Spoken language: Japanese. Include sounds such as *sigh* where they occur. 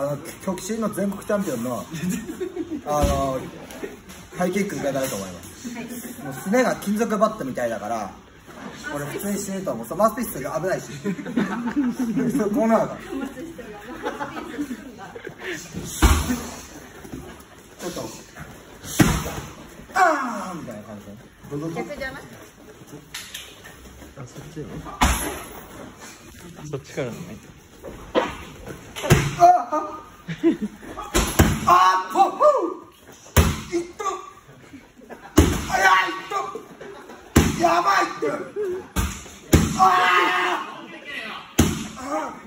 あの極真の全国チャンピオンの *laughs* あのハイキックいただと思います、もうすねが金属バットみたいだから俺普通に死ぬと思う。マウスピストルが危ないし。そうこうなるから。*laughs* ちょっとあーみたいな感じ。で逆じゃない？あそっちね。そっちからのね *laughs* あっといっと。あいっと。やばいってあああ